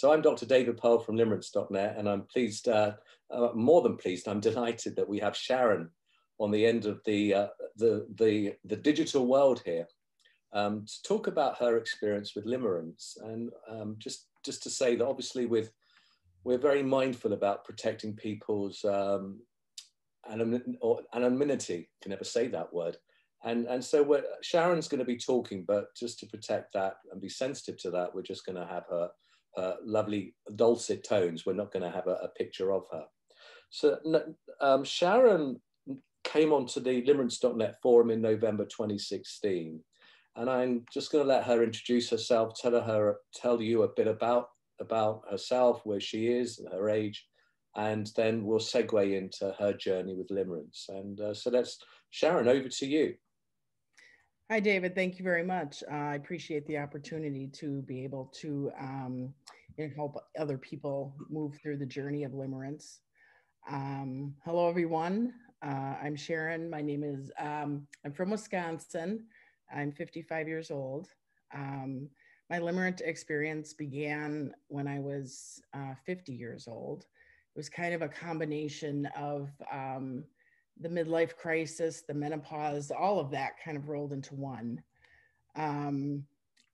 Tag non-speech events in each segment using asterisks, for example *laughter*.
So I'm Dr. David Perl from limerence.net, and I'm pleased, uh, uh, more than pleased, I'm delighted that we have Sharon on the end of the, uh, the, the, the, digital world here um, to talk about her experience with limerence. And um, just, just to say that obviously with, we're very mindful about protecting people's um, anonymity, can never say that word. And, and so Sharon's going to be talking, but just to protect that and be sensitive to that, we're just going to have her, her lovely dulcet tones. We're not going to have a, a picture of her. So um, Sharon came onto the limerence.net forum in November 2016. And I'm just going to let her introduce herself, tell her, tell you a bit about, about herself, where she is, and her age, and then we'll segue into her journey with limerence. And uh, so that's Sharon, over to you. Hi, David. Thank you very much. Uh, I appreciate the opportunity to be able to um, help other people move through the journey of limerence. Um, hello, everyone. Uh, I'm Sharon. My name is, um, I'm from Wisconsin. I'm 55 years old. Um, my limerent experience began when I was uh, 50 years old. It was kind of a combination of um, the midlife crisis, the menopause, all of that kind of rolled into one. Um,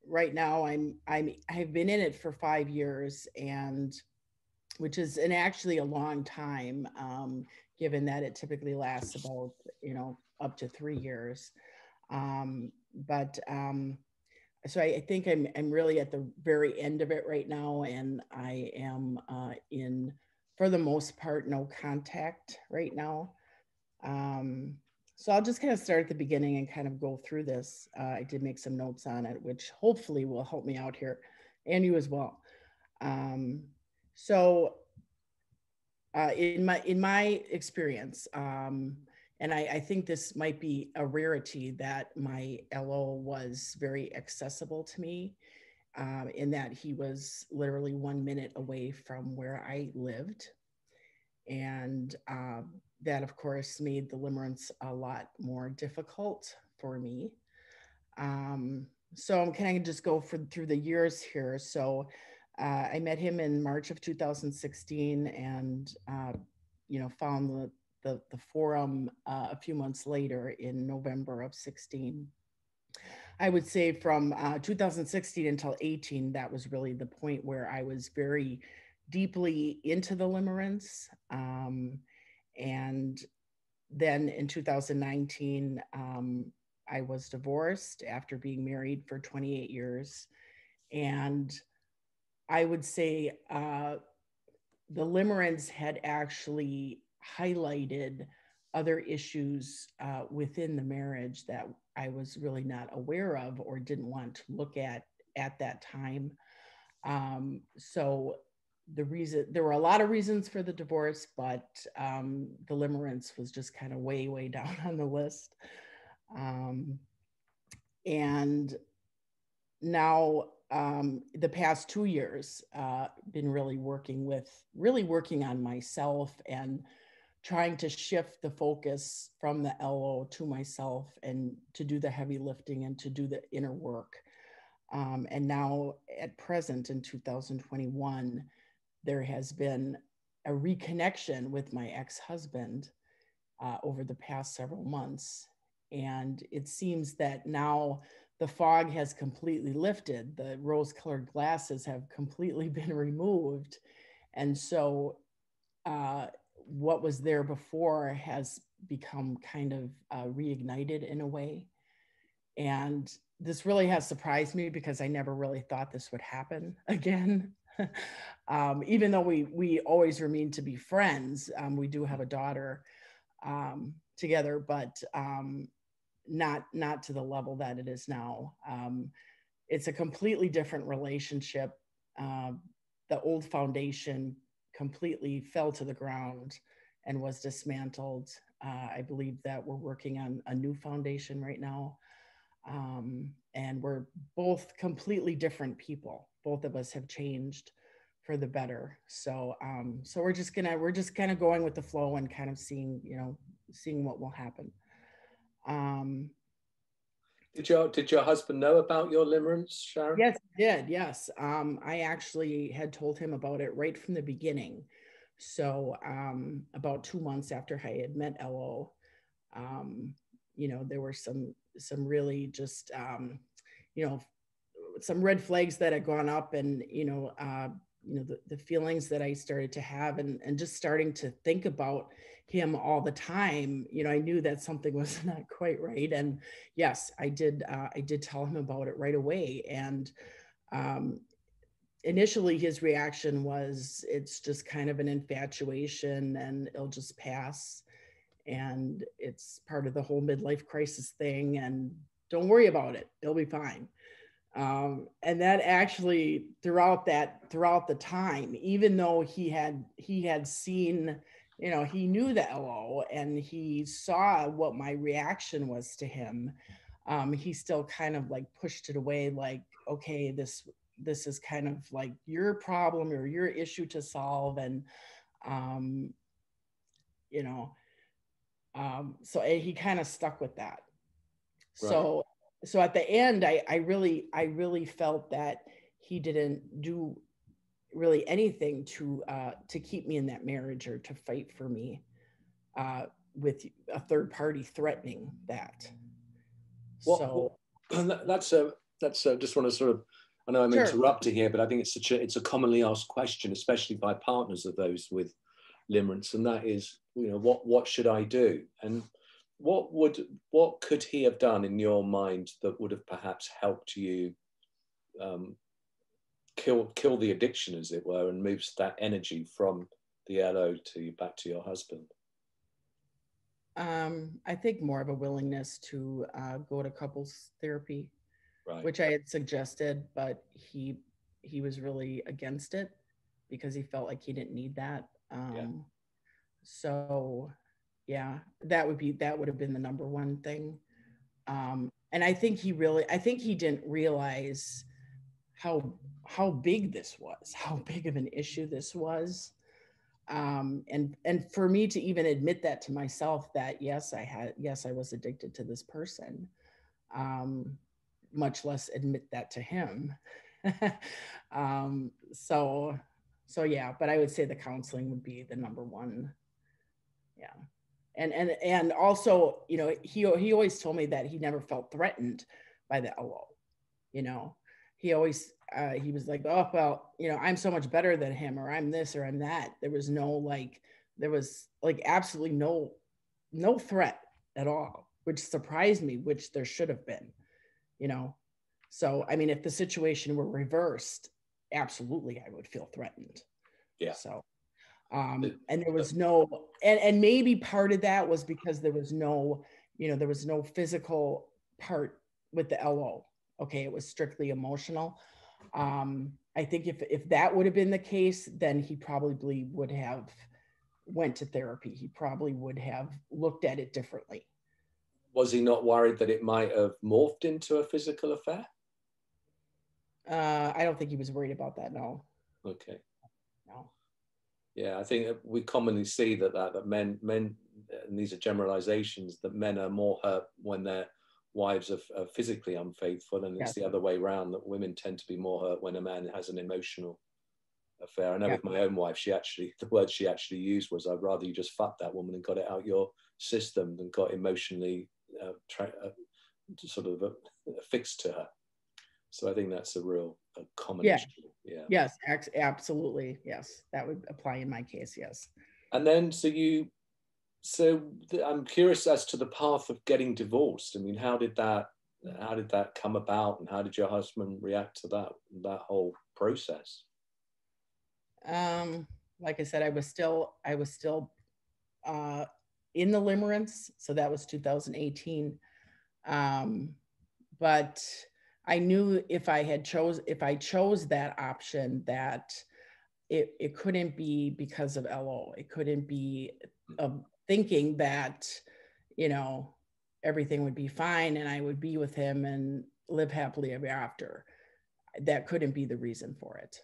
right now, I'm I'm I've been in it for five years, and which is actually a long time, um, given that it typically lasts about you know up to three years. Um, but um, so I, I, think I'm I'm really at the very end of it right now, and I am uh, in for the most part no contact right now. Um, so I'll just kind of start at the beginning and kind of go through this. Uh, I did make some notes on it, which hopefully will help me out here and you as well. Um, so uh, in my in my experience, um, and I, I, think this might be a rarity that my LO was very accessible to me, um, in that he was literally one minute away from where I lived, and um, that of course made the limerence a lot more difficult for me. Um, so I'm kind of just go for, through the years here. So uh, I met him in March of 2016 and, uh, you know, found the, the, the forum uh, a few months later in November of 16. I would say from uh, 2016 until 18, that was really the point where I was very deeply into the limerence. Um, and then in 2019, um, I was divorced after being married for 28 years. And I would say uh, the limerence had actually highlighted other issues uh, within the marriage that I was really not aware of or didn't want to look at at that time. Um, so the reason there were a lot of reasons for the divorce, but um, the limerence was just kind of way, way *laughs* down on the list. Um, and now um, the past two years, uh, been really working with, really working on myself and trying to shift the focus from the LO to myself and to do the heavy lifting and to do the inner work. Um, and now at present in 2021, there has been a reconnection with my ex husband uh, over the past several months. And it seems that now the fog has completely lifted, the rose colored glasses have completely *laughs* been removed. And so, uh, what was there before has become kind of uh, reignited in a way. And this really has surprised me because I never really thought this would happen *laughs* again. *laughs* um, even though we we always remain to be friends, um, we do have a daughter um, together, but um, not not to the level that it is now. Um, it's a completely different relationship. Uh, the old foundation completely fell to the ground and was dismantled. Uh, I believe that we're working on a new foundation right now. Um, and we're both completely different people. Both of us have changed for the better. So um, so we're just gonna we're just kind of going with the flow and kind of seeing you know seeing what will happen. Um, Did your did your husband know about your limerence, Sharon? Yes, he did. Yes, um, I actually had told him about it right from the beginning. So um, about two months after I had met LO, um, you know, there were some some really just um, you know some red flags that had gone up, and you know, uh, you know the, the feelings that I started to have, and and just starting to think about him all the time you know i knew that something *laughs* was not quite right. And yes i did uh, i did tell him about it right away. And um, initially his reaction was it's just kind of an infatuation and it'll just pass. And it's part of the whole midlife crisis thing and don't worry about it. It'll be fine um, and that actually throughout that throughout the time even though he had he had seen you know, he knew the LO and he saw what my reaction was to him. Um, he still kind of like pushed it away, like, okay, this this is kind of like your problem or your issue to solve, and um, you know, um, so he kind of stuck with that. Right. So so at the end, I I really I really felt that he didn't do really anything to uh, to keep me in that marriage or to fight for me uh, with a third party threatening that. Well, so well, *clears throat* that's a that's a, just want to sort of I know I'm sure. interrupting here, but I think it's such a it's a commonly asked question, especially by partners of those with limerence, and that is, you know, what what should I do? And what would what could he have done in your mind that would have perhaps helped you um, kill kill the addiction, as it were, and moves that energy from the LO to back to your husband? Um, I think more of a willingness to uh, go to couples therapy, right. which I had suggested, but he he was really against it because he felt like he didn't need that. Um, yeah. So, yeah, that would be that would have been the number one thing. Um, and I think he really, I think he didn't realize how how big this was, how big of an issue this was. Um, and and for me to even admit that to myself that yes, I had yes, I was addicted to this person, um, much less admit that to him. *laughs* um, so so yeah, but I would say the counseling would be the number one. Yeah. And and and also, you know, he he always told me that he never felt threatened by the LO, you know. He always uh, he was like, oh, well, you know, I'm so much better than him, or I'm this, or I'm that. There was no like, there was like absolutely no, no threat at all, which surprised me, which there should have been, you know. So, I mean, if the situation were reversed, absolutely, I would feel threatened. Yeah. So, um, and there was no, and and maybe part of that was because there was no, you know, there was no physical part with the LO. Okay, it was strictly emotional um, I think if if that would have been the case, then he probably would have went to therapy. He probably would have looked at it differently. Was he not worried that it might have morphed into a physical affair? Uh, I don't think he was worried about that. No. Okay. Yeah, I think we commonly see that that, that men men and these are generalizations that men are more hurt when they're wives are, are physically unfaithful, and it's the other way around that women tend to be more hurt when a man has an emotional affair. I know with my own wife, she actually the word she actually used was, "I'd rather you just fuck that woman and got it out your system than got emotionally uh, tra- uh, sort of uh, fixed to her." So I think that's a real a common yeah. issue. Yeah. Yes, absolutely. Yes, that would apply in my case. Yes. And then, so you so I'm curious as to the path of getting divorced. I mean, how did that how did that come about, and how did your husband react to that that whole process? Um, like I said, I was still I was still uh, in the limerence, so that was 2018. Um, but I knew if I had chose if I chose that option that it, it couldn't be because of LO. It couldn't be a, thinking that, you know, everything would be fine and I would be with him and live happily ever after. That couldn't be the reason for it.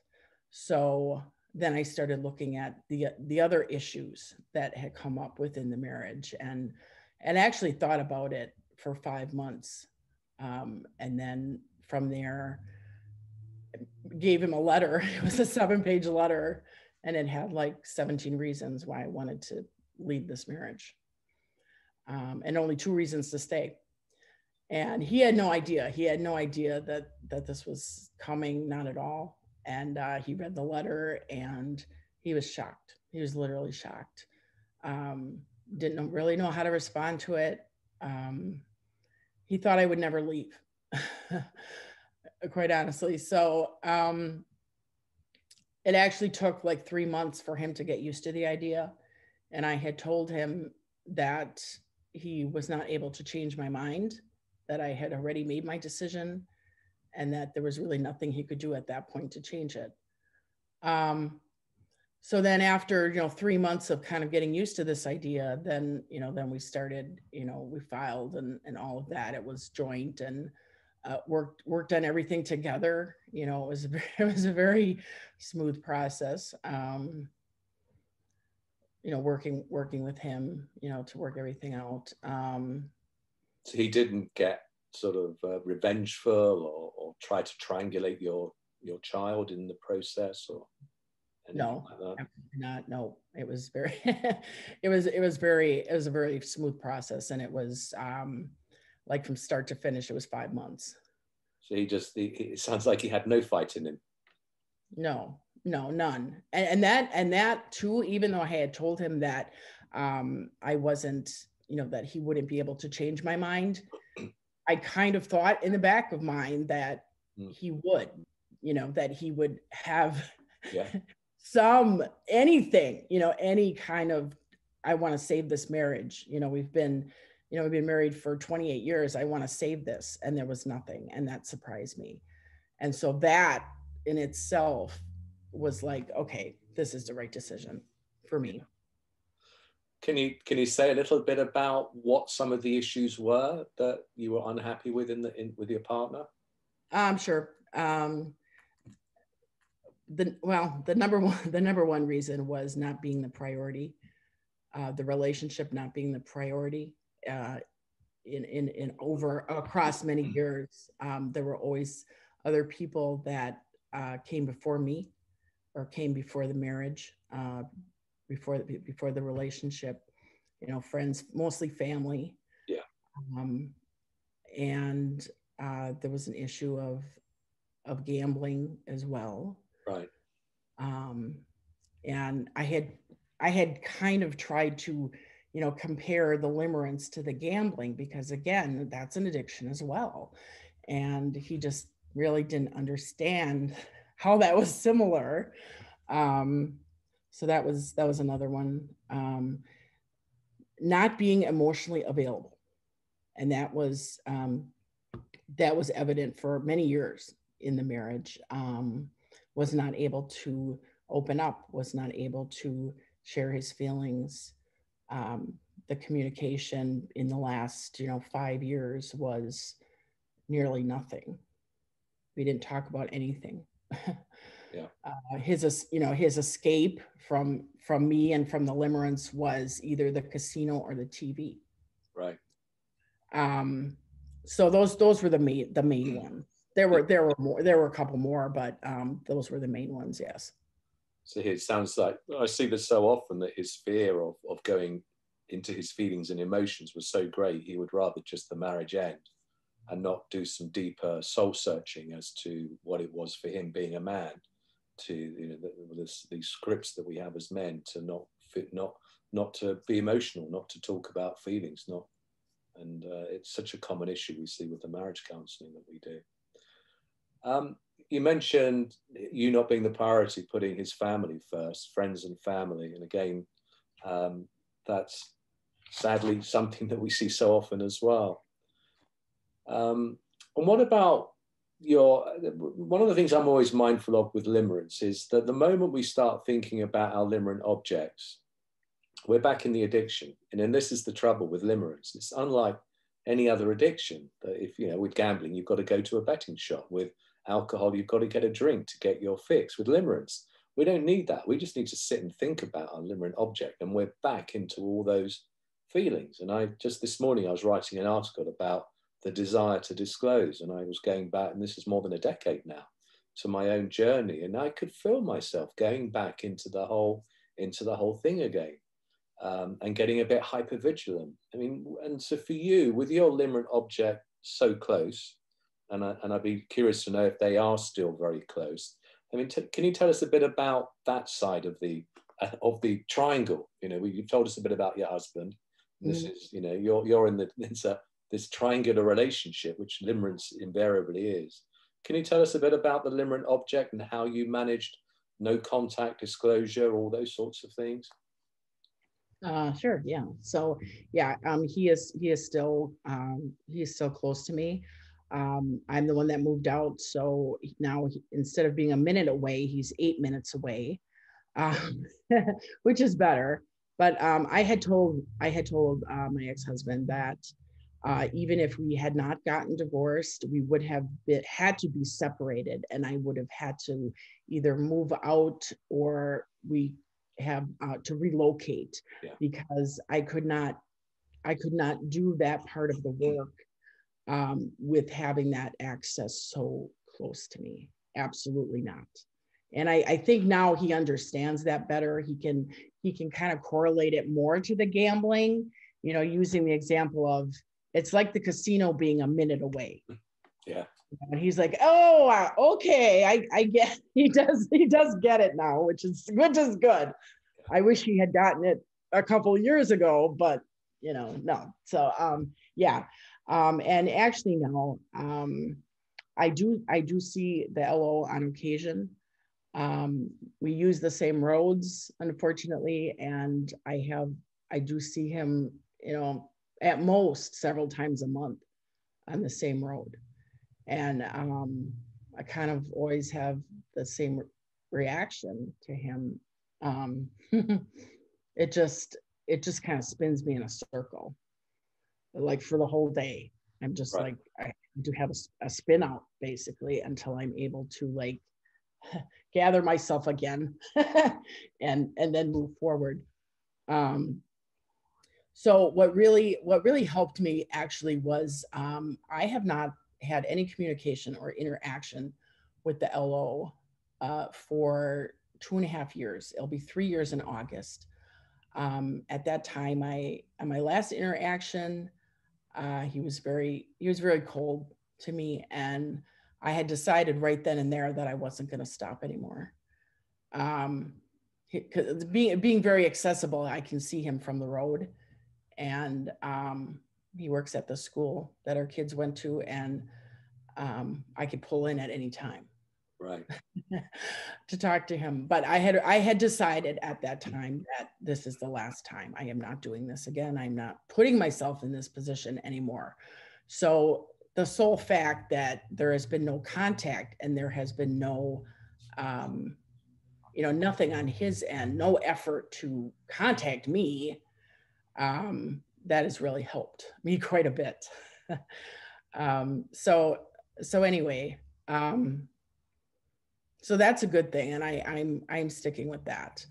So then I started looking at the the other issues that had come up within the marriage and and actually thought about it for five months Um, and then from there, gave him a letter. *laughs* It was a seven page letter and it had like 17 reasons why I wanted to leave this marriage. Um, and only two reasons to stay. And he had no idea. He had no idea that that this was coming, not at all. And uh, he read the letter and he was shocked. He was literally shocked. Um, didn't really know how to respond to it. Um, he thought I would never leave, *laughs* quite honestly. So um, it actually took like three months for him to get used to the idea. And I had told him that he was not able to change my mind, that I had already made my decision, and that there was really nothing he could do at that point to change it. Um, so then after you know three months of kind of getting used to this idea then you know then we started you know we filed and and all of that it was joint and uh, worked worked on everything together you know it was a very, *laughs* it was a very smooth process um you know working working with him you know to work everything out um. So he didn't get sort of uh, revengeful or, or try to triangulate your your child in the process or no like not no. It was very *laughs* it was it was very it was a very smooth process and it was um like from start to finish it was five months so he just he, it sounds like he had no fight in him no no none and, and that and that too even though i had told him that um i wasn't you know that he wouldn't be able to change my mind *clears throat* i kind of thought in the back of mind that mm. he would you know that he would have yeah *laughs* some anything, you know, any kind of I want to save this marriage. You know, we've been, you know, we've been married for 28 years. I want to save this. And there was nothing. And that surprised me. And so that in itself was like, okay, this is the right decision for me. Can you can you say a little bit about what some of the issues were that you were unhappy with in the in with your partner? Um, sure. Um, the well the number one *laughs* the number one reason was not being the priority uh, the relationship not being the priority uh, in, in in over across many years um, there were always other people that uh, came before me or came before the marriage uh, before the before the relationship you know friends mostly family. Yeah. Um, and uh, there was an issue of of gambling as well. Right. Um, and I had I had kind of tried to, you know, compare the limerence to the gambling because again, that's an addiction as well. And he just really didn't understand *laughs* how that was similar. Um, so that was that was another one. Um, not being emotionally available, and that was um, that was evident for many years in the marriage. Um, was not able to open up, was not able to share his feelings. Um, the communication in the last, you know, five years was nearly nothing. We didn't talk about anything. yeah. *laughs* Uh, his, you know, his escape from from me and from the limerence was either the casino or the TV. Right. Um, so those those were the main the main *clears throat* ones there were there were more there were a couple more but um, those were the main ones yes so it sounds like i see this so often that his fear of, of going into his feelings and emotions was so great he would rather just the marriage end and not do some deeper soul searching as to what it was for him being a man to you know the, these scripts that we have as men to not fit not not to be emotional not to talk about feelings not and uh, it's such a common issue we see with the marriage counseling that we do. Um, you mentioned you not being the priority, putting his family first, friends and family. And again, um, that's sadly something that we see so often as well. Um, and what about your, one of the things I'm always mindful of with limerence is that the moment we start thinking about our limerent objects, we're back in the addiction. And then this is the trouble with limerence. It's unlike any other addiction that if, you know, with gambling, you've got to go to a betting shop. With alcohol, you've got to get a drink to get your fix. With limerence, we don't need that. We just need to sit and think about our limerent object, and we're back into all those feelings. And I just this morning I was writing an article about the desire to disclose. And I was going back, and this is more than a decade now, to my own journey, and I could feel myself going back into the whole into the whole thing again. Um, and getting a bit hyper vigilant. I mean, and so for you, with your limerent object so close, and, I, and I'd be curious to know if they are still very close. I mean, t- can you tell us a bit about that side of the uh, of the triangle? You know, you've told us a bit about your husband. This mm. is, you know, you're you're in the it's a this triangular relationship, which limerence invariably is. Can you tell us a bit about the limerent object and how you managed no contact disclosure, all those sorts of things? Uh, sure. Yeah. So yeah, um, he is he is still um, he is still close to me. Um, I'm the one that moved out, so now he, instead of being a minute away, he's eight minutes away, um, *laughs* which is better. But um, I had told I had told uh, my ex husband that uh, even if we had not gotten divorced, we would have been, had to be separated, and I would have had to either move out or we have uh, to relocate yeah. because I could not, I could not do that part of the work um, with having that access so close to me. Absolutely not. And I, I think now he understands that better. He can he can kind of correlate it more to the gambling. You know, using the example of it's like the casino being a minute away. Yeah. And he's like, oh, okay, I, I get. *laughs* He does. He does get it now, which is which is good. I wish he had gotten it a couple years ago, but you know, no. So, um, yeah, um, and actually now, um, I do I do see the LO on occasion. Um, we use the same roads, unfortunately, and I have I do see him, you know, at most several times a month on the same road. And um, I kind of always have the same reaction to him. Um, *laughs* it just it just kind of spins me in a circle, like for the whole day. I'm just right. like I do have a, a spin out basically until I'm able to like *laughs* gather myself again *laughs* and and then move forward. Um, so what really what really helped me actually was um, I have not had any communication or interaction with the LO uh, for two and a half years. It'll be three years in August. Um, at that time, I my last interaction, uh, he was very he was very cold to me, and I had decided right then and there that I wasn't going to stop anymore. Um, because being being very accessible, I can see him from the road and um, he works at the school that our kids went to, and um, I could pull in at any time. Right. *laughs* to talk to him, but I had I had decided at that time that this is the last time. I am not doing this again. I'm not putting myself in this position anymore. So the sole fact that there has been no contact and there has been no um, you know nothing on his end no effort to contact me um, that has really helped me quite a bit. *laughs* um, so so anyway, um, so that's a good thing, and I, I'm I'm sticking with that.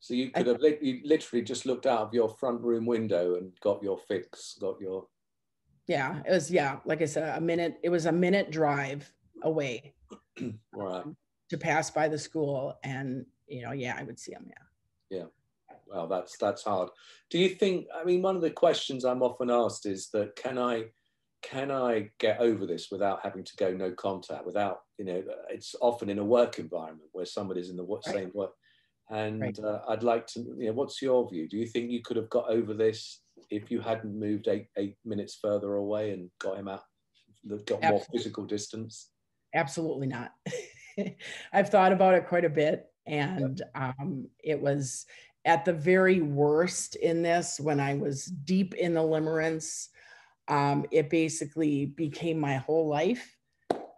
So you could have li- you literally just looked out of your front room window and got your fix, got your. Yeah, it was yeah, like I said, a minute. It was a minute drive away. *clears throat* right. Um, to pass by the school, and you know, yeah, I would see them. Yeah. Yeah well, that's that's hard. Do you think? I mean, one of the questions I'm often asked is that can I can I get over this without having to go no contact? Without you know, it's often in a work environment where somebody's in the right. same work. And right. uh, I'd like to, you know, what's your view? Do you think you could have got over this if you hadn't moved eight eight minutes further away and got him out, got Absolutely. more physical distance? Absolutely not. *laughs* I've thought about it quite a bit, and um, it was at the very worst in this, when I was deep in the limerence, um, it basically became my whole life.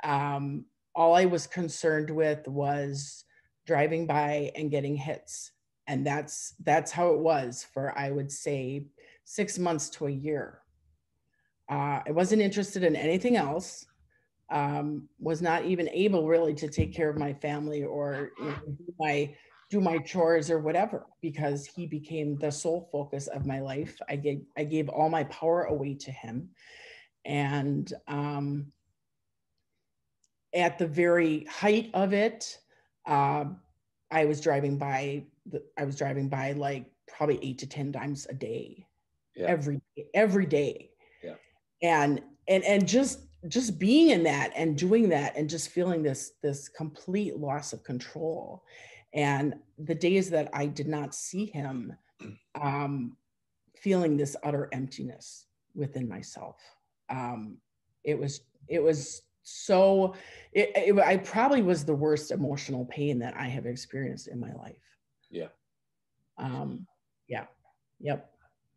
Um, all I was concerned with was driving by and getting hits. And that's that's how it was for I would say six months to a year. Uh, I wasn't interested in anything else. Um, was not even able really to take care of my family or you know, my do my chores or whatever because he became the sole focus of my life. I gave I gave all my power away to him. And um, at the very height of it, uh, I was driving by. The, I was driving by like probably eight to ten times a day, yeah. every every day. Yeah. And and and just just being in that and doing that and just feeling this this complete loss of control and the days that i did not see him *clears throat* um, feeling this utter emptiness within myself um, it was it was so it, it, i probably was the worst emotional pain that i have experienced in my life. Yeah. Um yeah. Yep.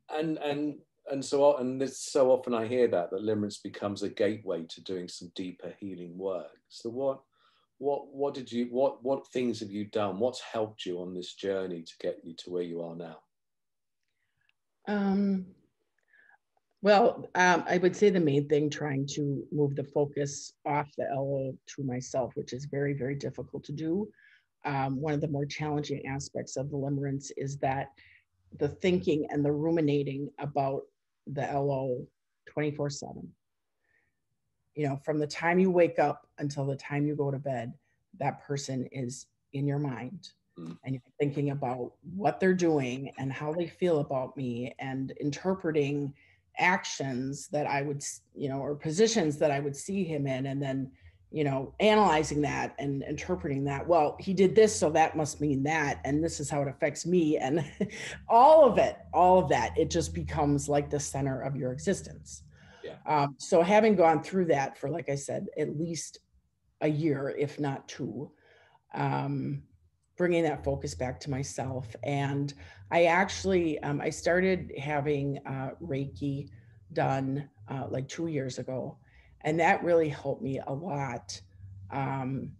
And and and so and this, so often I hear that that limerence becomes a gateway to doing some deeper healing work. So what what what did you what what things have you done? What's helped you on this journey to get you to where you are now? Um, well, um, I would say the main thing trying to move the focus off the LO to myself, which is very very difficult to do. Um, one of the more challenging aspects of the limerence is that the thinking and the ruminating about the LO 24 7. You know, from the time you wake up until the time you go to bed, that person is in your mind mm. and you're thinking about what they're doing and how they feel about me and interpreting actions that I would, you know, or positions that I would see him in. And then you know, analyzing that and interpreting that. Well, he did this, so that must mean that, and this is how it affects me, and *laughs* all of it, all of that, it just becomes like the center of your existence. Um, so having gone through that for, like I said, at least a year, if not two, um, bringing that focus back to myself, and I actually um, I started having uh, Reiki done uh, like two years ago. And that really helped me a lot um,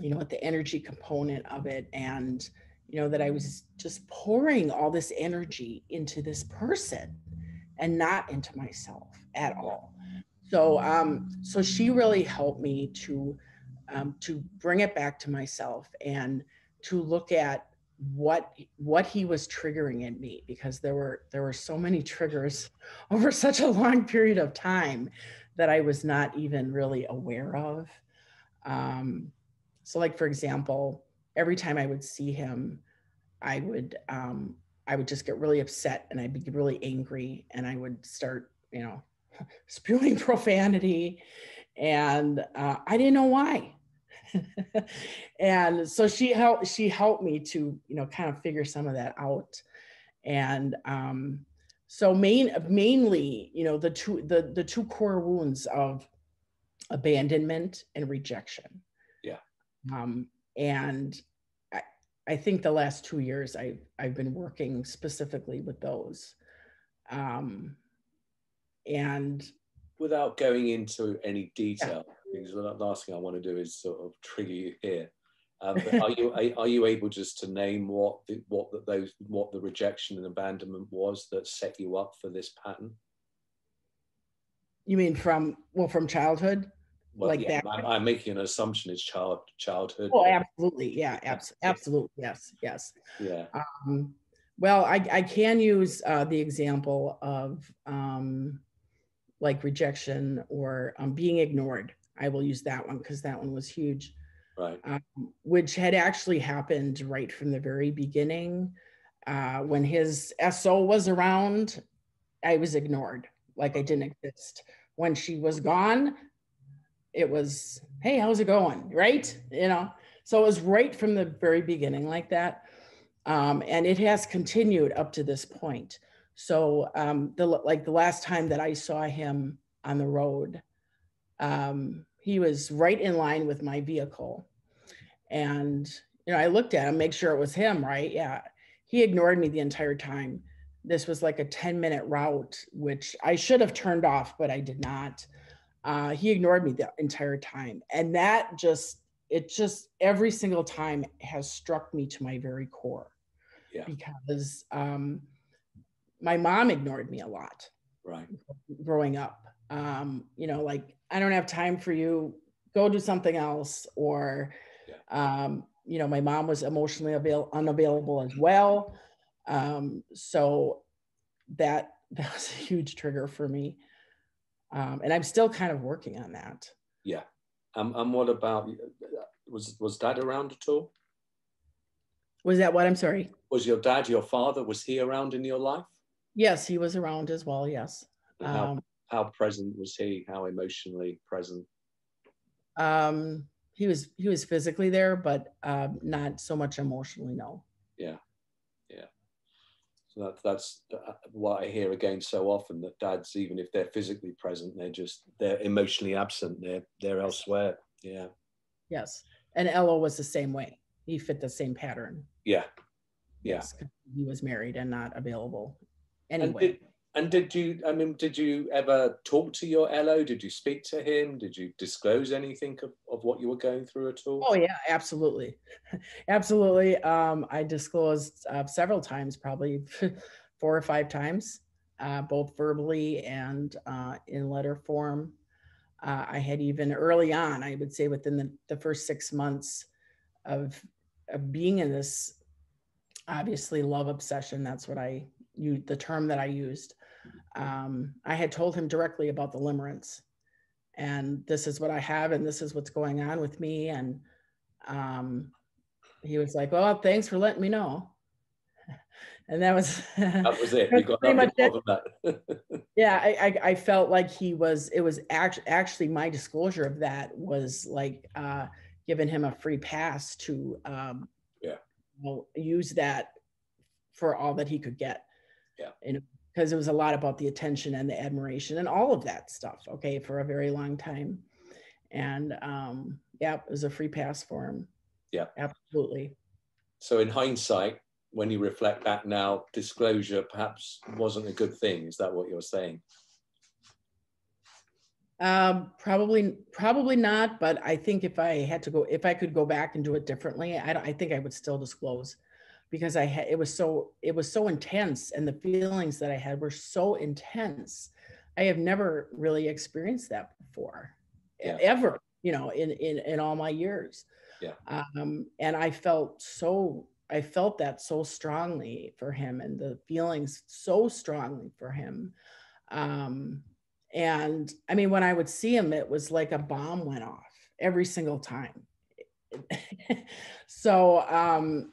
you know with the energy component of it and you know that i was just pouring all this energy into this person and not into myself at all so um so she really helped me to um, to bring it back to myself and to look at what what he was triggering in me because there were there were so many *laughs* triggers over such a long period of time that I was not even really aware of. Um, so, like for example, every time I would see him, I would um, I would just get really upset and I'd be really angry and I would start, you know, *laughs* spewing *laughs* profanity, and uh, I didn't know why. *laughs* and so she helped she helped me to you know kind of figure some of that out. And um so main mainly you know the two the the two core wounds of abandonment and rejection. Yeah. Um and i i think the last two years i've i've been working specifically with those um and without going into any detail yeah. because the last thing i want to do is sort of trigger you here um, *laughs* are you are you able just to name what the, what the, those what the rejection and abandonment was that set you up for this pattern? You mean from well from childhood? Well, like yeah, that? I'm, I'm, making an assumption it's child childhood. Oh, absolutely, yeah, abs- absolutely, yes, yes. Yeah. Um, well, I, I can use uh, the example of um, like rejection or um, being ignored. I will use that one because that one was huge right. um, which had actually happened right from the very beginning. Uh, when his SO was around, I was ignored, like I didn't exist. When she was gone, it was, hey, how's it going? Right? You know, so it was right from the very beginning like that. Um, and it has continued up to this point. So um, the like the last time that I saw him on the road, um, he was right in line with my vehicle. And, you know, I looked at him, make sure it was him, right? Yeah. He ignored me the entire time. This was like a 10 minute route, which I should have turned off, but I did not. Uh, he ignored me the entire time. And that just, it just every single time has struck me to my very core. Yeah. Because um, my mom ignored me a lot. Right. Growing up. Um, you know, like I don't have time for you. Go do something else. Or, yeah. um, you know, my mom was emotionally avail- unavailable as well. Um, so that *laughs* that was a huge trigger for me. Um, and I'm still kind of working on that. Yeah. Um, and what about was was dad around at all? Was that what I'm sorry? Was your dad, your father, was he around in your life? Yes, he was around as well. Yes. How, um, how present was he? How emotionally present? Um, he was he was physically there, but um, not so much emotionally. No. Yeah. So that, that's uh, what I hear again so often that dads, even if they're physically present, they're just they're emotionally absent. They're they're elsewhere. Yeah. Yes, and LO was the same way. He fit the same pattern. Yeah. Yeah. Yes, he was married and not available anyway. And did, and did you, I mean, did you ever talk to your LO? Did you speak to him? Did you disclose anything of, of what you were going through at all? Oh, yeah, absolutely. *laughs* absolutely. Um, I disclosed uh, several times, probably *laughs* four or five times, uh, both verbally and uh, in letter form. Uh, I had even early on, I would say within the, the first six months of, of being in this obviously love obsession, that's what I you the term that I used um, I had told him directly about the limerence and this is what I have and this is what's going on with me. And um, he was like, well, thanks for letting me know. *laughs* And that was *laughs* that was it. You got pretty much it. *laughs* yeah, I, I, I felt like he was. It was actually actually my disclosure of that was like uh, giving him a free pass to um, yeah you know, use that for all that he could get. Yeah, you know, because it was a lot about the attention and the admiration and all of that stuff okay for a very long time. And um yeah it was a free pass for him. Yeah. Absolutely. So in hindsight when you reflect back now disclosure perhaps wasn't a good thing is that what you're saying? Um probably probably not but i think if i had to go if i could go back and do it differently i don't i think i would still disclose because I had it was so it was so intense and the feelings that I had were so intense. I have never really experienced that before, yeah. ever, you know, in in in all my years. Yeah. Um, and I felt so I felt that so strongly for him and the feelings so strongly for him. Um, and I mean, when I would see him, it was like a bomb went off every single time. *laughs* so um,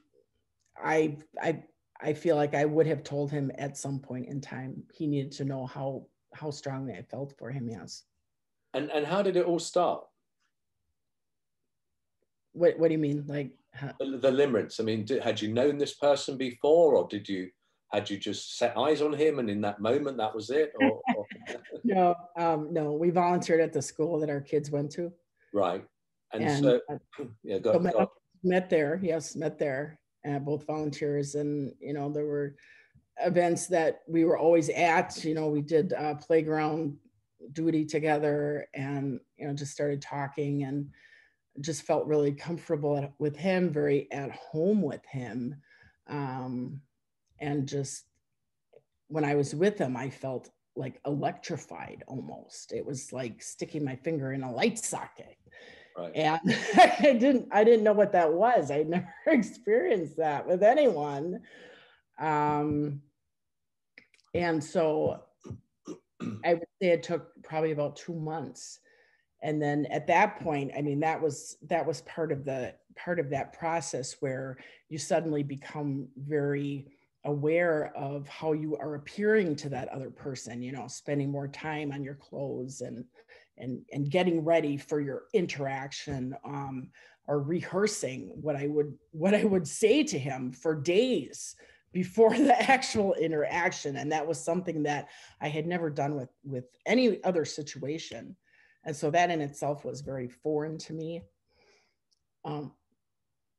I I I feel like I would have told him at some point in time he needed to know how how strongly I felt for him. Yes. And and how did it all start? What What do you mean, like the, the limerence? I mean, did, had you known this person before, or did you had you just set eyes on him and in that moment that was it? Or, *laughs* or... no, um, no. We volunteered at the school that our kids went to. Right. And, and so, uh, *clears throat* yeah, go, so met, met there. Yes, met there uh, both volunteers and you know there were events that we were always at you know we did uh, playground duty together and you know just started talking and just felt really comfortable at, with him very at home with him um, and just when i was with him i felt like electrified almost. It was like sticking my finger in a light socket Right. And *laughs* I didn't I didn't know what that was. I'd *laughs* never experienced that with anyone. Um, and so I would say it took probably about two months. And then at that point, I mean, that was that was part of the part of that process where you suddenly become very aware of how you are appearing to that other person, you know, spending more time on your clothes and and and getting ready for your interaction um, or rehearsing what I would what I would say to him for days before *laughs* the actual interaction. And that was something that I had never done with with any other situation. And so that in itself was very foreign to me. Um,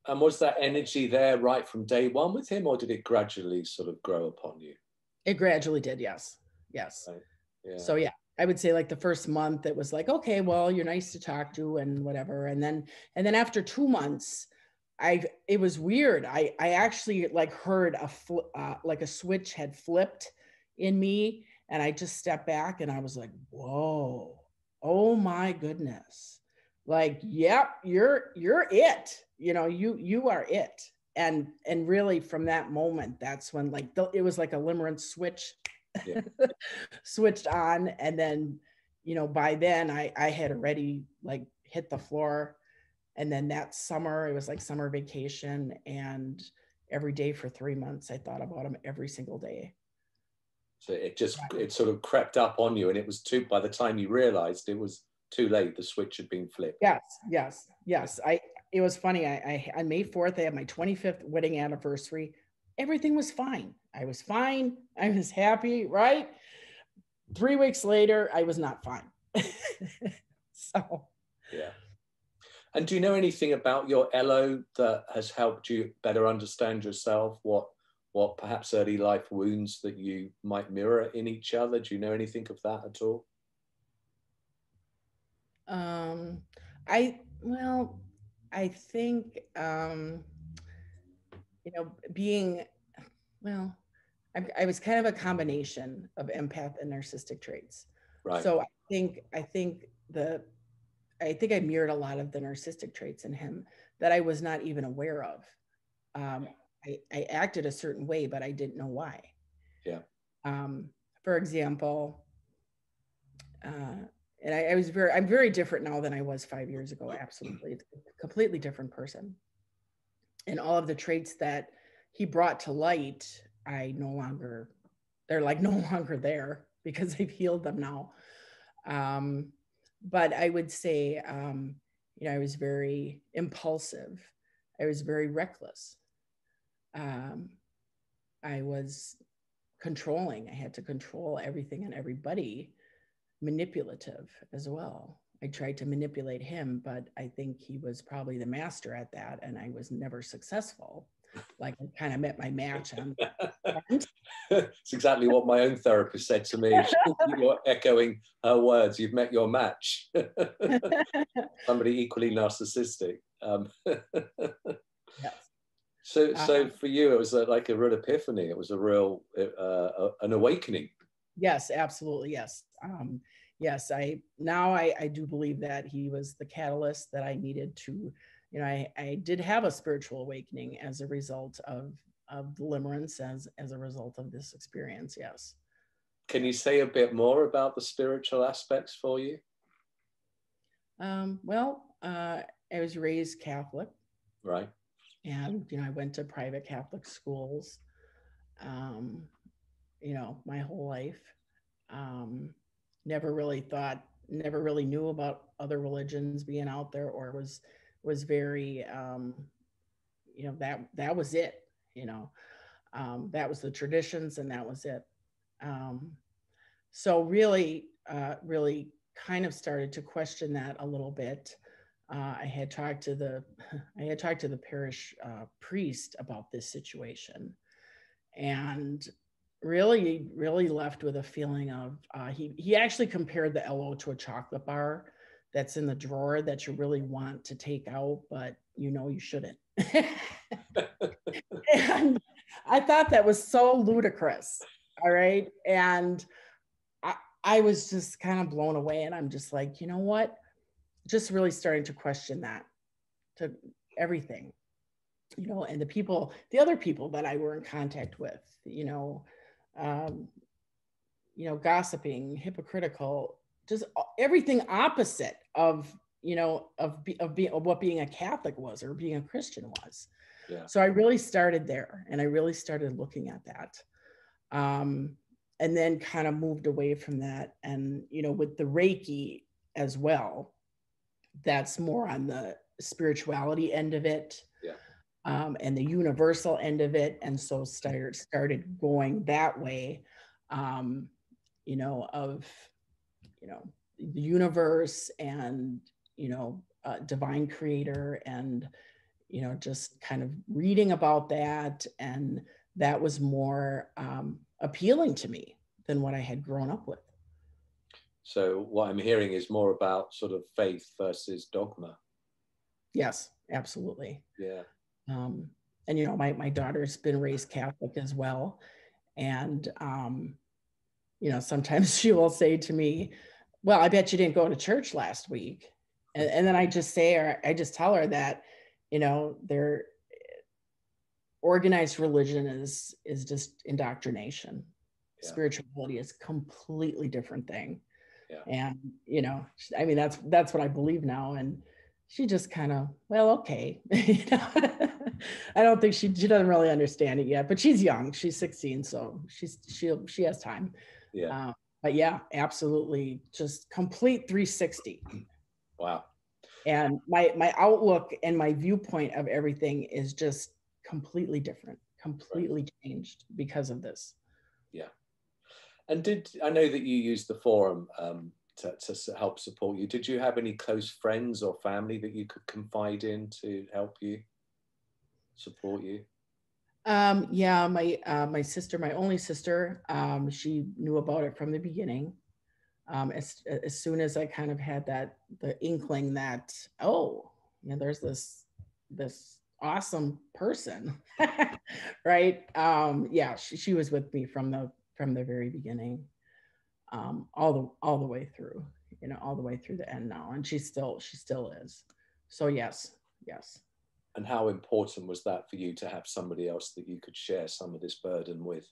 and was that energy there right from day one with him or did it gradually sort of grow upon you? It gradually did yes. Yes. Right. yeah. so yeah I would say like the first month it was like okay well you're nice to talk to and whatever and then and then after 2 months I it was weird. I I actually like heard a fl- uh, like a switch had flipped in me and I just stepped back and I was like whoa. Oh my goodness. Like yep you're you're it. You know you you are it. And and really from that moment that's when like the, it was like a limerence switch yeah. *laughs* switched on and then you know, by then I, I had already like hit the floor. And then that summer, it was like summer vacation. And every day for three months, I thought about him every single day. So it just, it sort of crept up on you. And it was too, by the time you realized it was too late, the switch had been flipped. Yes, yes, yes. I, it was funny. I, I on May 4th, I had my 25th wedding anniversary. Everything was fine. I was fine. I was happy, right? Three weeks later, I was not fine. *laughs* so yeah. And do you know anything about your LO that has helped you better understand yourself? What what perhaps early life wounds that you might mirror in each other? Do you know anything of that at all? Um, I well, I think um, you know, being well, I, I was kind of a combination of empath and narcissistic traits. Right. So I think I think the I think I mirrored a lot of the narcissistic traits in him that I was not even aware of. Um, I, I acted a certain way, but I didn't know why. Yeah. Um, for example, uh, and I, I, was very, I'm very different now than I was five years ago. *clears throat* Absolutely, it's a completely different person. And all of the traits that he brought to light, I no longer, they're like *laughs* no longer there because I've healed them now. Um, but I would say, um, you know, I was very impulsive. I was very reckless. Um, I was controlling. I had to control everything and everybody, manipulative as well. I tried to manipulate him, but I think he was probably the master at that, and I was never successful like I kind of met my match on. *laughs* it's exactly what my own therapist said to me. You're echoing her words. You've met your match. *laughs* Somebody equally narcissistic. Um, *laughs* yes. So, uh, so for you, it was like a real epiphany. It was a real uh, an awakening. Yes, absolutely. Yes. Um, yes, I now I, I do believe that he was the catalyst that I needed to you know, I, I did have a spiritual awakening as a result of of deliverance as as a result of this experience. Yes. Can you say a bit more about the spiritual aspects for you? Um, well, uh, I was raised Catholic. Right. And you know, I went to private Catholic schools. Um, you know, my whole life. Um, never really thought, never really knew about other religions being out there, or was was very um, you know that that was it you know? Um, that was the traditions and that was it. Um, so really uh, really kind of started to question that a little bit. Uh, i had talked to the *laughs* i had talked to the parish uh, priest about this situation. And really really left with a feeling of uh, he he actually compared the LO to a chocolate bar that's in the drawer that you really want to take out, but you know you shouldn't. *laughs* and I thought that was so ludicrous. All right. And I, I was just kind of blown away. And I'm just like, you know what? Just really starting to question that to everything, you know, and the people, the other people that I were in contact with, you know, um, you know, gossiping, hypocritical, just everything opposite of you know of be, of being of what being a Catholic was or being a Christian was. Yeah. So I really started there, and I really started looking at that, um, and then kind of moved away from that. And you know, with the Reiki as well, that's more on the spirituality end of it. Yeah. Um, and the universal end of it, and so started started going that way, um, you know, of you know the universe and you know uh, divine creator and you know just kind of reading about that and that was more um, appealing to me than what i had grown up with. So what i'm hearing is more about sort of faith versus dogma. Yes absolutely. Yeah um, and you know my, my daughter's been raised catholic as well and um, you know sometimes *laughs* she will say to me well, I bet you didn't go to church last week. And, and then I just say, or I just tell her that, you know, their organized religion is is just indoctrination. Yeah. Spirituality is completely different thing. Yeah. And you know, I mean, that's that's what I believe now. And she just kind of, well, okay. *laughs* you know? I don't think she she doesn't really understand it yet, but she's young. She's 16, so she's she she has time. Yeah. Uh, but yeah, absolutely, just complete 360. Wow. And my my outlook and my viewpoint of everything is just completely different, completely right. changed because of this. Yeah. And did I know that you used the forum um, to, to help support you? Did you have any close friends or family that you could confide in to help you, support you? Um, yeah, my uh, my sister, my only sister, um, she knew about it from the beginning. Um, as as soon as I kind of had that the inkling that oh, you know, there's this this awesome person, *laughs* right? Um, yeah, she, she was with me from the from the very beginning, um, all the all the way through, you know, all the way through the end now, and she still she still is. So yes, yes and how important was that for you to have somebody else that you could share some of this burden with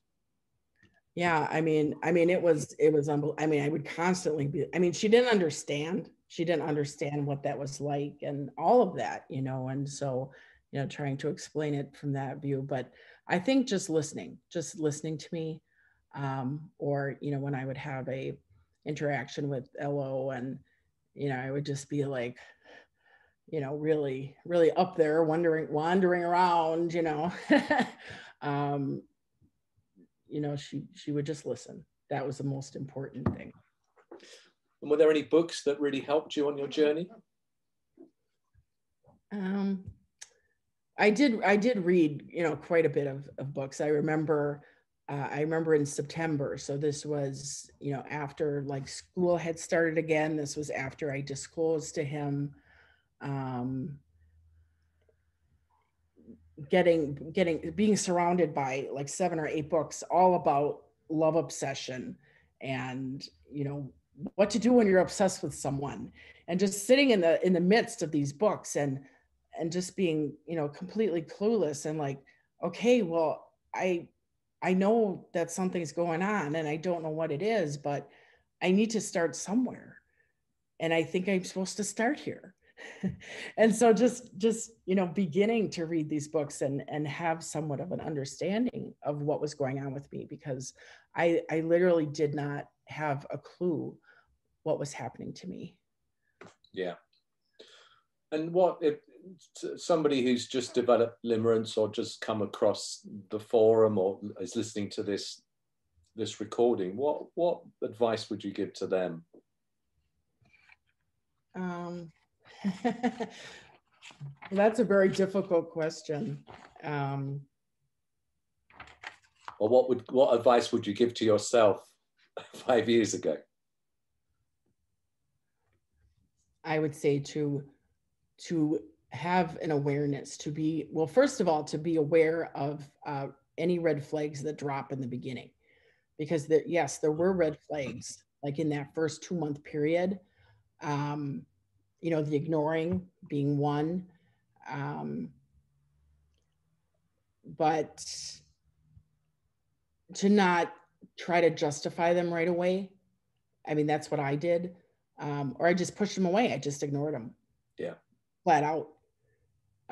yeah i mean i mean it was it was unbel- i mean i would constantly be i mean she didn't understand she didn't understand what that was like and all of that you know and so you know trying to explain it from that view but i think just listening just listening to me um, or you know when i would have a interaction with lo and you know i would just be like you know, really, really up there, wandering, wandering around, you know. *laughs* um, you know, she she would just listen. That was the most important thing. And were there any books that really helped you on your journey? Um, I did. I did read, you know, quite a bit of, of books. I remember. Uh, I remember in September. So this was, you know, after like school had started again. This was after I disclosed to him um, getting getting being surrounded by like seven or eight books all about love obsession and you know what to do when you're obsessed with someone and just sitting in the in the midst of these books and and just being you know completely clueless and like okay well i i know that something's going on and i don't know what it is but i need to start somewhere. And i think i'm supposed to start here. *laughs* And so just just you know beginning to read these books and and have somewhat of an understanding of what was going on with me because i i literally did not have a clue what was happening to me. Yeah. And what if somebody who's just developed limerence or just come across the forum or is listening to this this recording what what advice would you give to them um *laughs* That's a very difficult question. Um, well, what would what advice would you give to yourself *laughs* five years ago? I would say to to have an awareness to be well first of all to be aware of uh, any red flags that drop in the beginning because there yes there were red flags like in that first two month period um, you know, the ignoring being one. Um, but to not try to justify them right away. I mean, that's what I did. Um, or I just pushed them away. I just ignored them. Yeah. Flat out.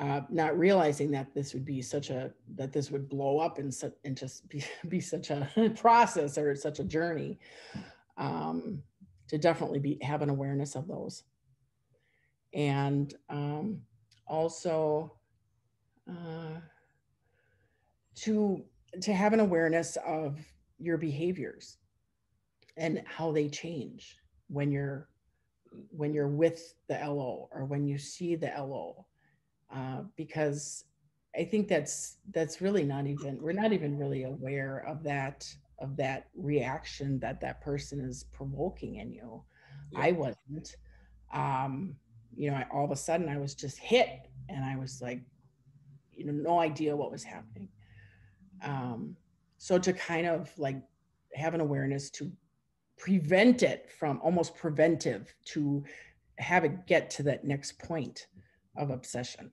Uh, not realizing that this would be such a that this would blow up and, su- and just be, *laughs* be such a *laughs* process or such a journey um, to definitely be have an awareness of those. And um, also uh, to to have an awareness of your behaviors and how they change when you're when you're with the LO or when you see the LO, uh, because I think that's that's really not even we're not even really aware of that of that reaction that that person is provoking in you. Yeah. I wasn't. Um, you know, I, all of a sudden I was just hit and I was like, you know, no idea what was happening. Um, so to kind of like have an awareness to prevent it from almost preventive to have it get to that next point of obsession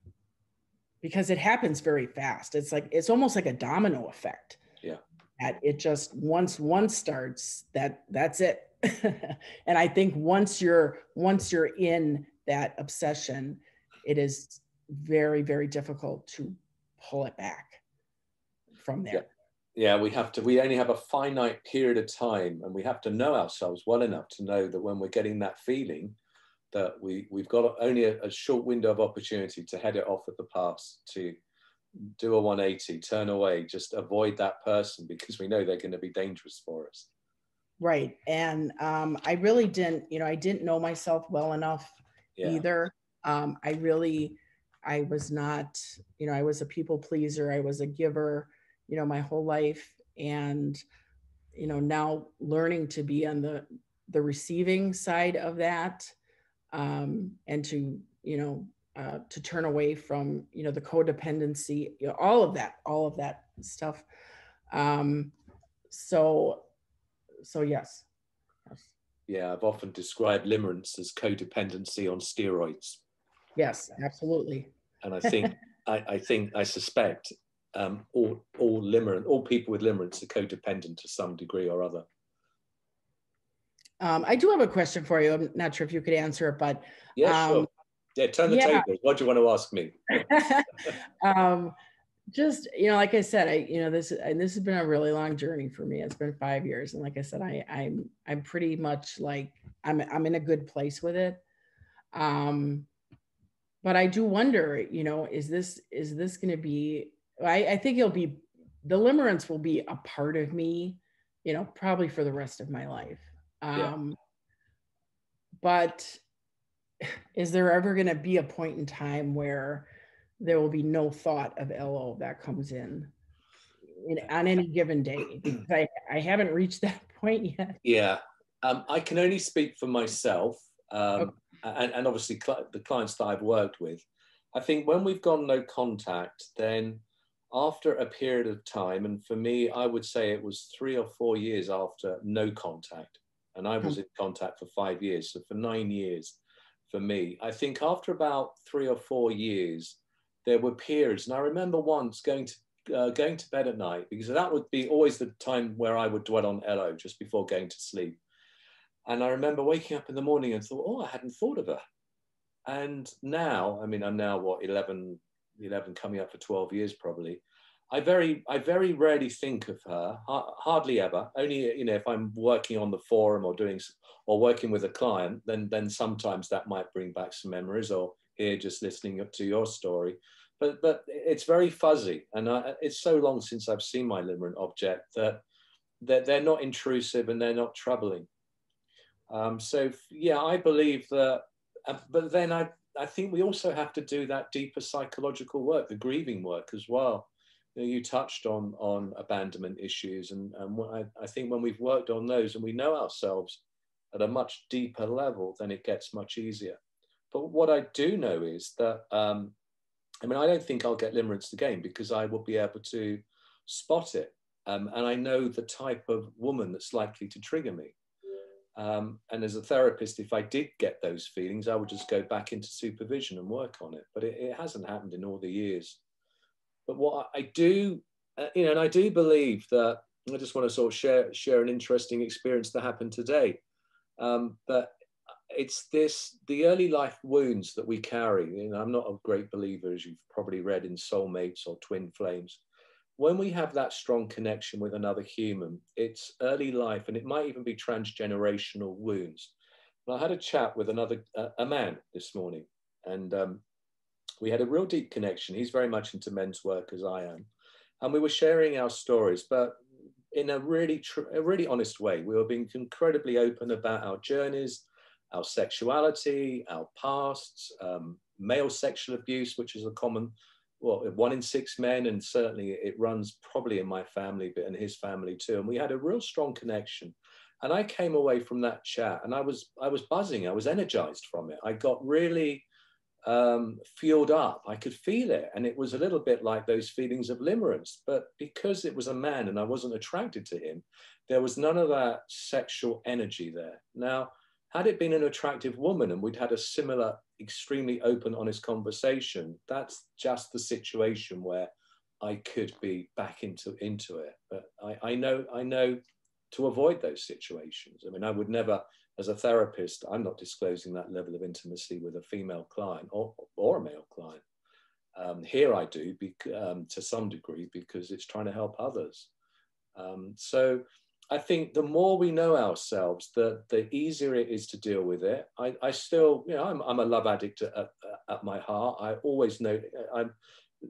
because it happens very fast. It's like, it's almost like a domino effect. Yeah. that it just once one starts that that's it *laughs* and i think once you're once you're in that obsession it is very very difficult to pull it back from there yeah. yeah we have to we only have a finite period of time and we have to know ourselves well enough to know that when we're getting that feeling that we we've got only a, a short window of opportunity to head it off at the pass to do a 180 turn away just avoid that person because we know they're going to be dangerous for us. Right and um, i really didn't you know i didn't know myself well enough yeah. either. Um, i really i was not you know i was a people pleaser i was a giver you know my whole life. And you know now learning to be on the the receiving side of that um, and to you know uh, to turn away from you know the codependency you know, all of that all of that stuff. Um, so so yes. yes. Yeah i've often described limerence as codependency on steroids. Yes absolutely. And i think *laughs* I, I, think i suspect um, all all limerence all people with limerence are codependent to some degree or other um, I do have a question for you. I'm not sure if you could answer it, but yeah, um, sure. Yeah, turn the yeah. tables. What do you want to ask me? *laughs* *laughs* um, just you know, like I said, I you know this and this has been a really long journey for me. It's been five years, and like I said, I I'm I'm pretty much like I'm I'm in a good place with it. Um, but I do wonder, you know, is this is this going to be? I I think it'll be the limerence will be a part of me, you know, probably for the rest of my life. Um, yeah. But is there ever going to be a point in time where there will be no thought of LO that comes in, in on any given day? *clears throat* Because I, I haven't reached that *laughs* point yet. Yeah. Um, I can only speak for myself um, okay. and, and obviously cl- the clients that I've worked with. I think when we've gone no contact, then after a period of time, and for me, I would say it was three or four years after no contact, and I was hmm. in contact for five years. So for nine years, for me, I think after about three or four years, there were periods, and I remember once going to uh, going to bed at night because that would be always the time where I would dwell on LO just before going to sleep. And I remember waking up in the morning and thought, oh, I hadn't thought of her. And now, I mean, I'm now what 11, 11 coming up for 12 years probably. I very, I very rarely think of her, hardly ever. Only, you know, if I'm working on the forum or doing, or working with a client, then then sometimes that might bring back some memories, or here just listening up to your story. But but it's very fuzzy, and I, it's so long since I've seen my limerent object that that they're not intrusive and they're not troubling. Um, so yeah, I believe that. Uh, but then I I think we also have to do that deeper psychological work, the grieving work as well you, know, you touched on on abandonment issues, and, and I, I think when we've worked on those and we know ourselves at a much deeper level, then it gets much easier. But what I do know is that um, I mean I don't think I'll get limerence again because I will be able to spot it, um, and I know the type of woman that's likely to trigger me. Um, and as a therapist, if I did get those feelings, I would just go back into supervision and work on it. But it, it hasn't happened in all the years but what I do, uh, you know, and I do believe that I just want to sort of share share an interesting experience that happened today. Um, but it's this the early life wounds that we carry. You know, I'm not a great believer, as you've probably read in soulmates or twin flames. When we have that strong connection with another human, it's early life, and it might even be transgenerational wounds. I had a chat with another uh, a man this morning, and um, we had a real deep connection. He's very much into men's work as I am. And we were sharing our stories, but in a really, tr- a really honest way. We were being incredibly open about our journeys, our sexuality, our pasts, um, male sexual abuse, which is a common, well, one in six men, and certainly it runs probably in my family, but in his family too. And we had a real strong connection. And I came away from that chat, and I was I was buzzing. I was energized from it. I got really um, fueled up. I could feel it. And it was a little bit like those feelings of limerence. But because it was a man and I wasn't attracted to him, there was none of that sexual energy there. Now, had it been an attractive woman and we'd had a similar, extremely open, honest conversation, that's just the situation where I could be back into into it. But I, I know I know to avoid those situations. I mean, I would never, as a therapist, I'm not disclosing that level of intimacy with a female client or, or a male client. Um, here I do um, to some degree because it's trying to help others. Um, so I think the more we know ourselves, the, the easier it is to deal with it. I, I still, you know, I'm, I'm a love addict at, at, at my heart. I always know I'm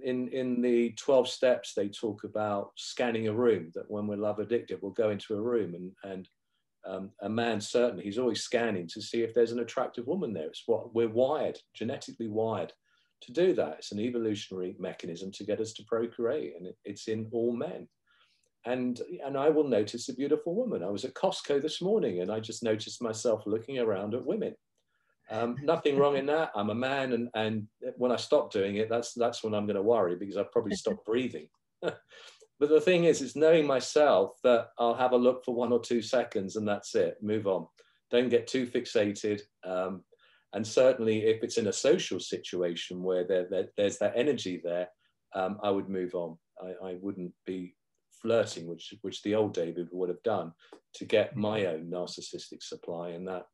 in, in the 12 steps, they talk about scanning a room, that when we're love addicted, we'll go into a room and, and um, a man certainly, he's always scanning to see if there's an attractive woman there. It's what we're wired, genetically wired to do that. It's an evolutionary mechanism to get us to procreate, and it's in all men. And, and I will notice a beautiful woman. I was at Costco this morning and I just noticed myself looking around at women. Um, nothing wrong in that. I'm a man, and, and when I stop doing it, that's that's when I'm going to worry because I've probably stopped breathing. *laughs* but the thing is, it's knowing myself that I'll have a look for one or two seconds and that's it. Move on. Don't get too fixated. Um, and certainly, if it's in a social situation where there, there there's that energy there, um, I would move on. I, I, wouldn't be flirting, which which the old David would have done, to get my own narcissistic supply, in that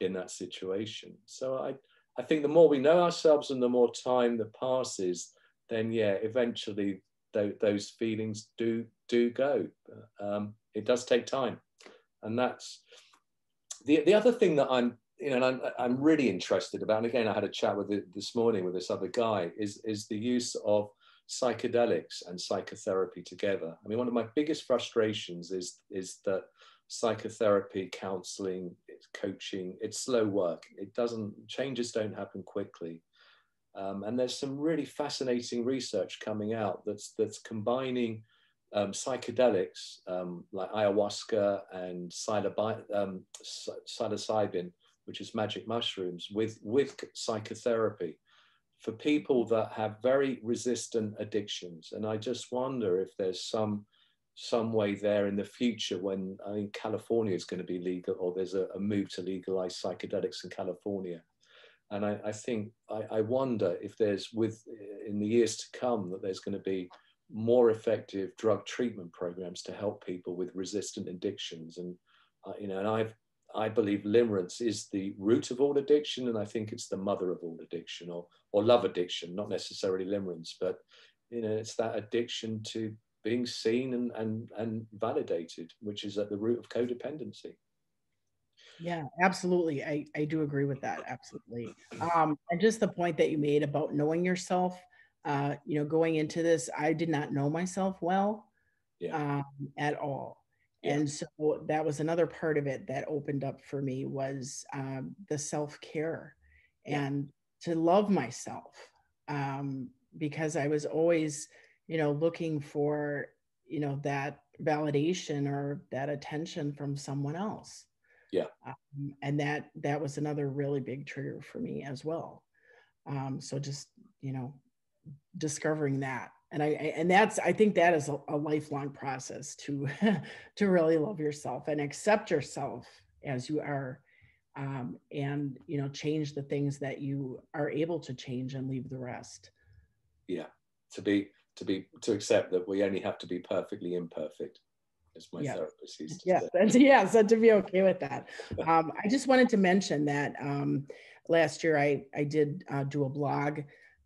in that situation. So I I think the more we know ourselves and the more time that passes, then yeah, eventually th- those feelings do do go. Um, it does take time, and that's the the other thing that I'm you know, I'm, I'm really interested about, and again, I had a chat with it this morning with this other guy, is, is the use of psychedelics and psychotherapy together. I mean, one of my biggest frustrations is, is that psychotherapy, counseling, coaching, it's slow work. It doesn't, changes don't happen quickly. Um, and there's some really fascinating research coming out that's, that's combining um, psychedelics um, like ayahuasca and um, psilocybin which is magic mushrooms, with, with psychotherapy for people that have very resistant addictions. And I just wonder if there's some some way there in the future when I think California is going to be legal or there's a, a move to legalize psychedelics in California. And I, I think I, I, wonder if there's with in the years to come that there's going to be more effective drug treatment programs to help people with resistant addictions. And uh, you know, and I've I believe limerence is the root of all addiction, and I think it's the mother of all addiction, or or love addiction, not necessarily limerence, but you know, it's that addiction to being seen and and and validated, which is at the root of codependency. Yeah, absolutely. I, I do agree with that. Absolutely. Um, and just the point that you made about knowing yourself, uh, you know, going into this, I did not know myself well yeah. um, at all and so that was another part of it that opened up for me was um, the self-care and to love myself um, because i was always you know looking for you know that validation or that attention from someone else yeah. Um, and that that was another really big trigger for me as well. Um, so just you know discovering that. And I and that's I think that is a, a lifelong process to *laughs* to really love yourself and accept yourself as you are, um, and you know change the things that you are able to change and leave the rest. Yeah, to be to be to accept that we only have to be perfectly imperfect as my therapist used to yes, say. Yes, and to be okay with that. Um, I just wanted to mention that um, last year I, I did uh, do a blog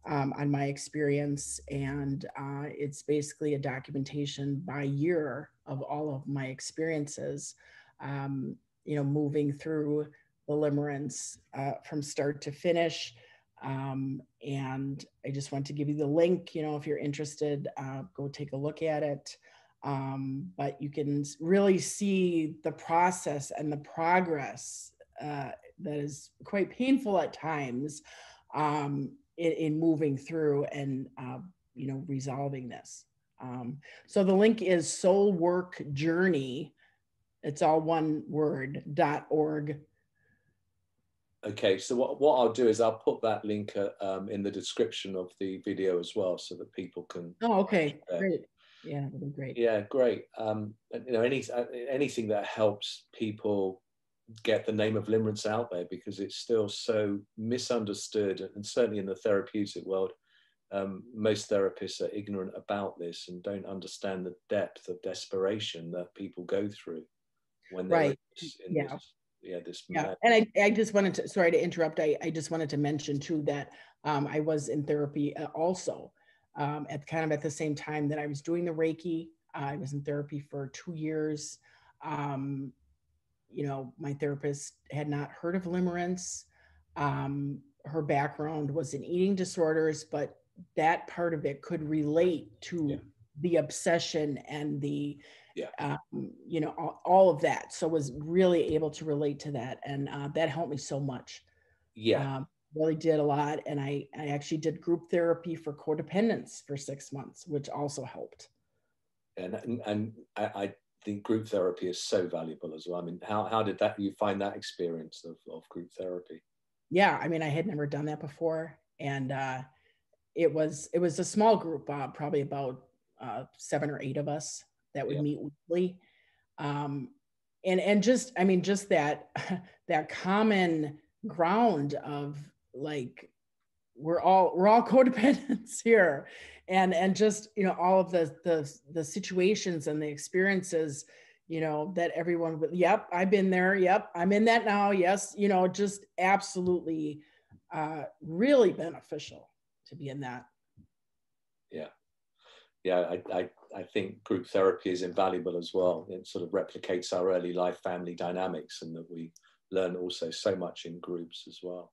um, on my experience. And uh, it's basically a documentation by year of all of my experiences, um, you know, moving through the limerence uh, from start to finish. Um, and I just want to give you the link, you know, if you're interested, uh, go take a look at it. Um, but you can really see the process and the progress uh, that is quite painful at times um, in, in moving through and uh, you know resolving this. Um, so the link is Soul Work Journey. It's all one word dot org. Okay, so what, what I'll do is I'll put that link uh, um, in the description of the video as well, so that people can. Oh, okay, great. Yeah, that'd be great. Yeah, great. Um, you know, any uh, anything that helps people get the name of limerence out there because it's still so misunderstood and certainly in the therapeutic world um, most therapists are ignorant about this and don't understand the depth of desperation that people go through when they're right. in yeah. this, yeah, this yeah. mad- And I, I just wanted to, sorry to interrupt. I, I just wanted to mention too that um, I was in therapy uh, also um, at kind of at the same time that I was doing the Reiki. I was in therapy for two years. Um, you know, my therapist had not heard of limerence. Um, her background was in eating disorders, but that part of it could relate to Yeah. the obsession and the Yeah. um, you know all, all of that so was really able to relate to that and uh, that helped me so much yeah, um, really did a lot and I, I actually did group therapy for codependence for six months which also helped and and, and I, I think group therapy is so valuable as well. I mean, how, how did that you find that experience of, of group therapy? yeah i mean i had never done that before and uh, it was it was a small group uh, probably about uh, seven or eight of us that would Yeah. meet weekly um, and and just i mean just that *laughs* that common ground of like we're all we're all *laughs* codependents here. And and just you know all of the the the situations and the experiences you know that everyone yep i've been there. Yep i'm in that now. Yes you know just absolutely uh really beneficial to be in that. Yeah, yeah I, I, I think group therapy is invaluable as well. It sort of replicates our early life family dynamics and that we learn also so much in groups as well.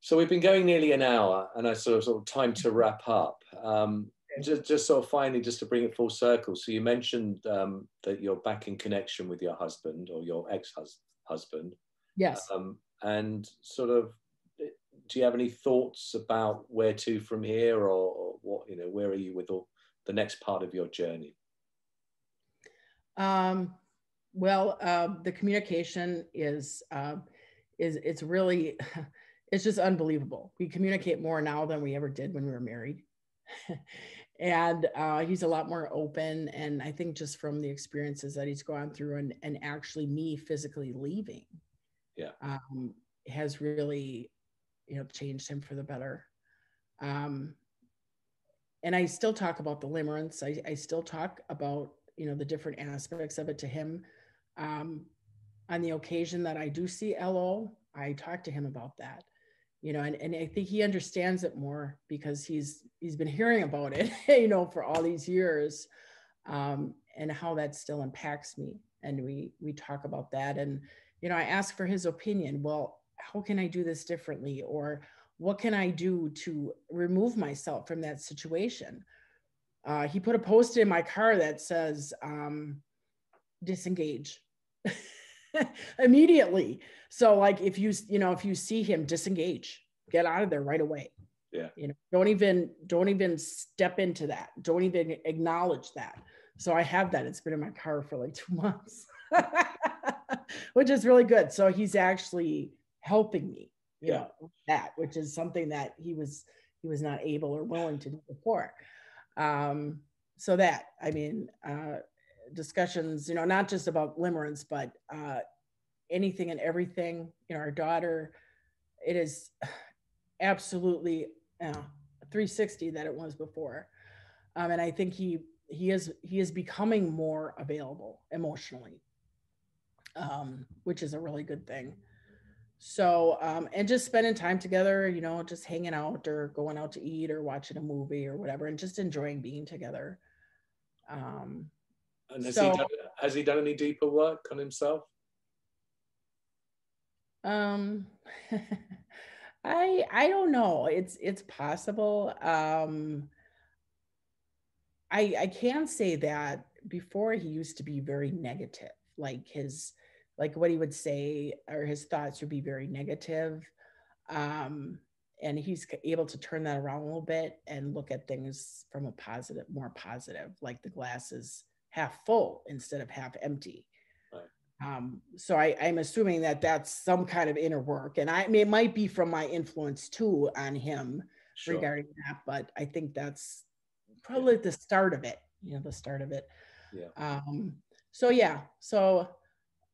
So we've been going nearly an hour and I sort of, sort of time to wrap up. Um, just, just sort of finally, just to bring it full circle. So you mentioned um, that you're back in connection with your husband or your ex-husband. yes Um, and sort of, do you have any thoughts about where to from here, or, or what you know? Where are you with all, the next part of your journey? Um, well, uh, the communication is uh, is it's really *laughs* it's just unbelievable. We communicate more now than we ever did when we were married, *laughs* and uh, he's a lot more open. And I think just from the experiences that he's gone through, and and actually me physically leaving, Yeah. um, has really you know changed him for the better. Um, and I still talk about the limerence. I, I still talk about you know the different aspects of it to him. Um, on the occasion that I do see LO, I talk to him about that. You know, and, and I think he understands it more because he's he's been hearing about it, *laughs* you know, for all these years, um, and how that still impacts me. And we we talk about that, and you know, I ask for his opinion. Well, how can I do this differently, or what can I do to remove myself from that situation? Uh, he put a post in my car that says, um, disengage *laughs* *laughs* immediately. So like if you, you know, if you see him disengage, get out of there right away. Yeah. You know, don't even, don't even step into that. Don't even acknowledge that. So I have that. It's been in my car for like *laughs* two months, *laughs* which is really good. So he's actually helping me, you Yeah. know, with that, which is something that he was, he was not able or willing to do before. Um, so that, I mean, uh, discussions, you know, not just about limerence, but uh, anything and everything. You know, our daughter, it is absolutely know, 360 that it was before, um, and I think he he is he is becoming more available emotionally, um, which is a really good thing. So, um, and just spending time together, you know, just hanging out or going out to eat or watching a movie or whatever, and just enjoying being together. Um, And has, So- he done, has he done any deeper work on himself? Um, *laughs* I I don't know. It's it's possible. Um, I I can say that before he used to be very negative. Like his like what he would say or his thoughts would be very negative. Um, and he's able to turn that around a little bit and look at things from a positive, more positive, like the glass is half full instead of half empty. Um, so I, I'm assuming that that's some kind of inner work, and I, I mean, it might be from my influence too on him Sure. regarding that, but I think that's probably the start of it. You know, the start of it. Yeah. Um, so yeah, so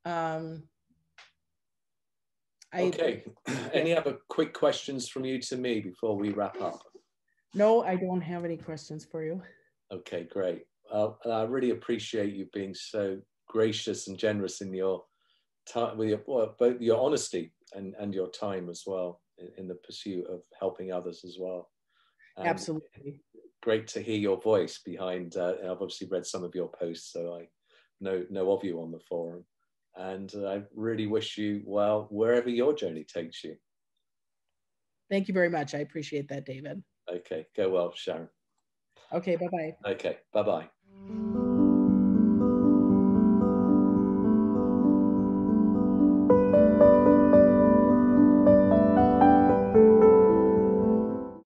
um, I Okay. *clears throat* Any other quick questions from you to me before we wrap up? No, I don't have any questions for you. Okay, great. Uh, I really appreciate you being so gracious and generous in your time, with your well, both your honesty and, and your time as well in, in the pursuit of helping others as well. And Absolutely. Great to hear your voice behind. Uh, I've obviously read some of your posts, so I know know of you on the forum, and I really wish you well wherever your journey takes you. Thank you very much. I appreciate that, David. Okay, go well, Sharon. Okay, bye bye. Okay, bye bye.